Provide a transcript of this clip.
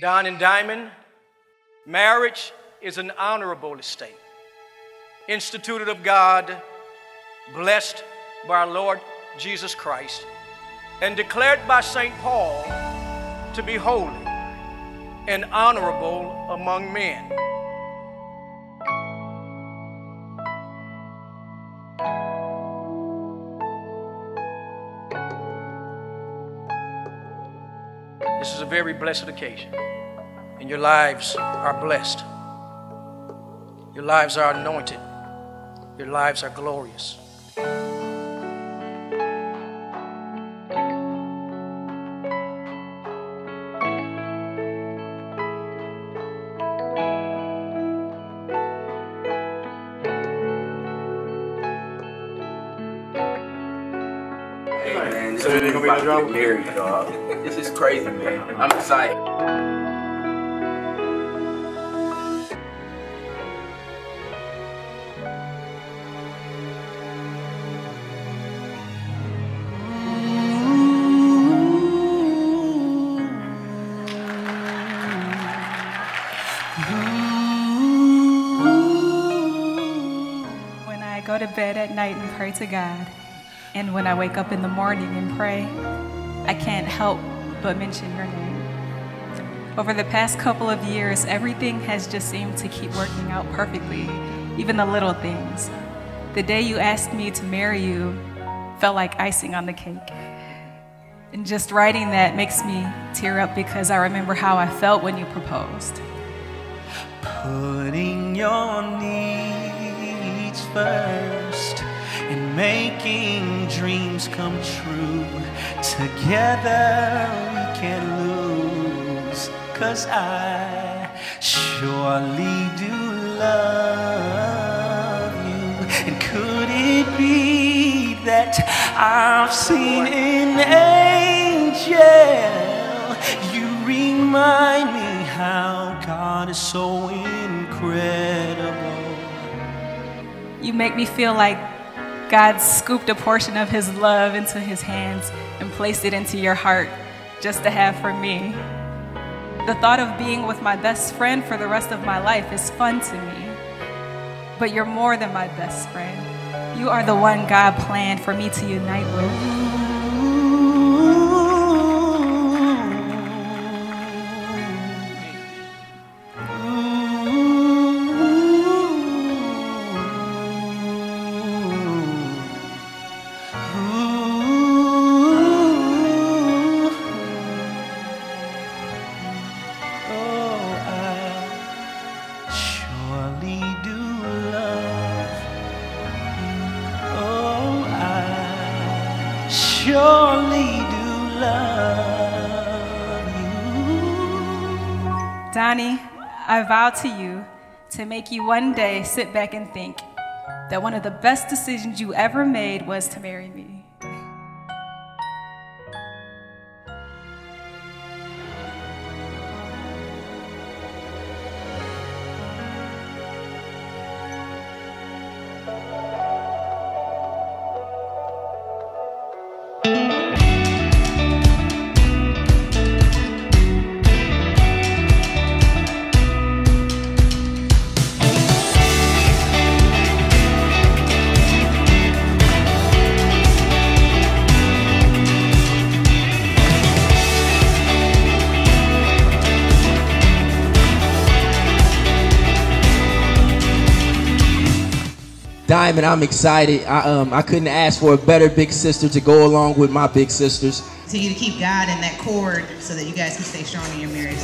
Don and Diamond, marriage is an honorable estate, instituted of God, blessed by our Lord Jesus Christ, and declared by St. Paul to be holy and honorable among men. This is a very blessed occasion, and your lives are blessed. Your lives are anointed. Your lives are glorious. Hey man, this is about to get married, dog. This is crazy, man. I'm excited. To bed at night and pray to God, and when I wake up in the morning and pray, I can't help but mention your name. Over the past couple of years, everything has just seemed to keep working out perfectly, even the little things. The day you asked me to marry you felt like icing on the cake. And just writing that makes me tear up because I remember how I felt when you proposed. Putting your needs first and making dreams come true. Together we can lose. Cause I surely do love you. And could it be that I've seen an angel? You remind me how God is so incredible. You make me feel like God scooped a portion of His love into His hands and placed it into your heart just to have for me. The thought of being with my best friend for the rest of my life is fun to me. But you're more than my best friend. You are the one God planned for me to unite with. Surely do love you. Donnie, I vow to you to make you one day sit back and think that one of the best decisions you ever made was to marry me. Diamond, I'm excited. I um I couldn't ask for a better big sister to go along with my big sisters. Continue to keep God in that cord so that you guys can stay strong in your marriage.